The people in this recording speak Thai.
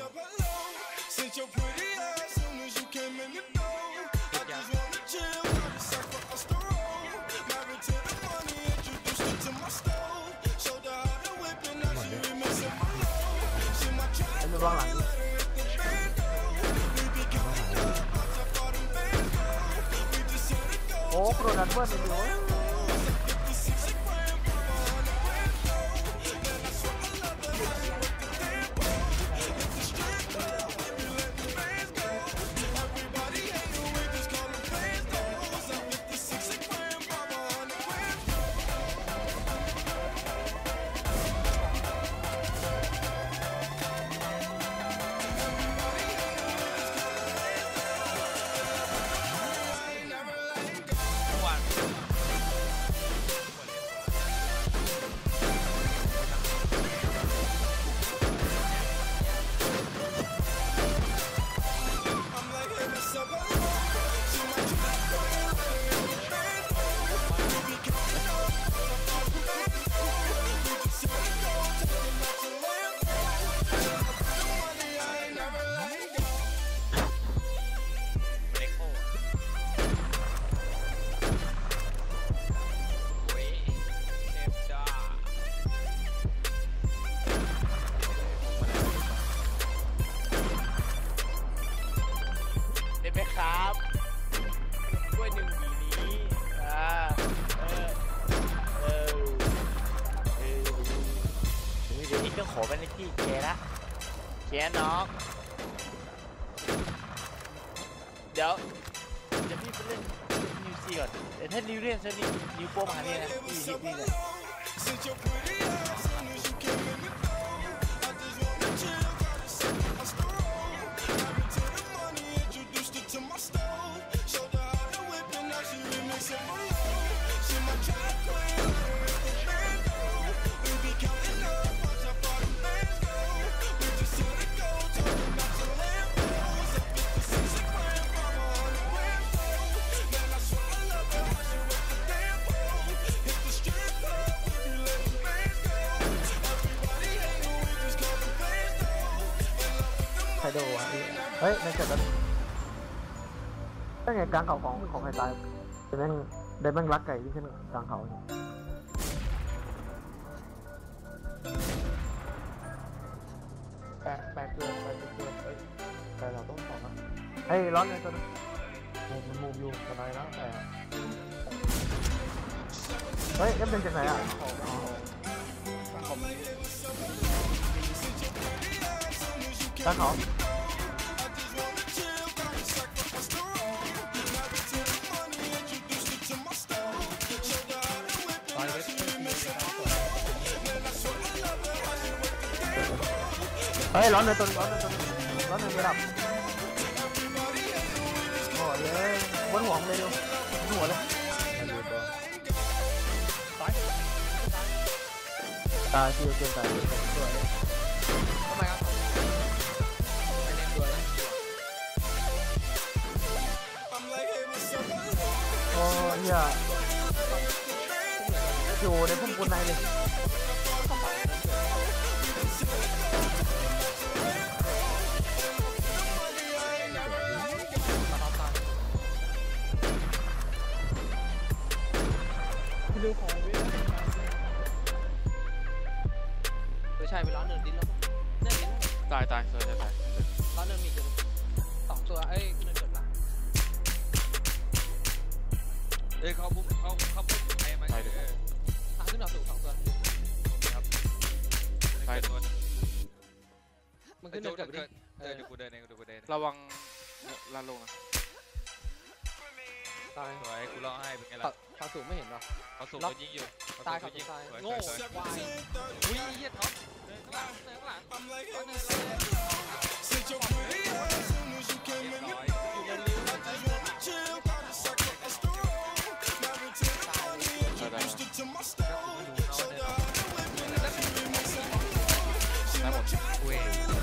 up. Since your pretty ass, soon as you came in the door. I just wanna chill, by the side for us to roll. Married to the money, introduced her to my stove. Showed her how to whip, and now she remixing my low. She my try to let her hit the bando. We be up, I just bought a bando. We just hit it go. เดี๋ยวนี้ต้องขอไปในที่แกละเคน้อง เดี๋ยวเดี๋ยวพี่ไปเล่นนิวซีก่อนแต่ถ้านิวเล่นซะนี่นิวโป้มาเนี่ยนะพี่พี่เลย ไคโดอะเฮ้ยนั่นเกิดแล้วนั่นไงกลางเขาของของไฮตายเดี๋ยวแม่งเดี๋ยวแม่งรักไก่ที่ขึ้นกลางเขาเนี่ยแปะแปะเกินแปะเกินเอ้ยแต่เราต้องสองนะเฮ้ยร้อนเลยตัวนึงมุมมันมุมอยู่สไนด์แล้วแต่เฮ้ยเอ็มเป็นจากไหนอะ ของของของ กลางเขาตายเล็กไม่มีเลยนะเฮ้ยร้อ เหี้ยอยู่ในพุ่มบนในเลยเรื่องของเว้ยไม่ใช่ไปร้านเนินดินแล้วปะเนินดินตายตายเซอร์จะตายร้านเนินมีตัวส เอ้ยเขาบุกเขาเขาบุกไอ้มาเออทางขึ้นหน่อสูงสองตัวครับใช่ตัวมันขึ้นเนินจบไปดิเออเดี๋ยวกูเดินเองเดี๋ยวกูเดินระวังลาลงนะตายสวยกูร้องไห้เป็นไงทาล่ะทางสูงไม่เห็นหรอเขาสูบล็อกเขายิงอยู่เขาตายสูครับบยิงตายสวยโง่สวยสวยวายอุ้ยเฮียท็อปเดินข้างหลังเดินข้างหลังเดินข้างหลัง Estamos, güey.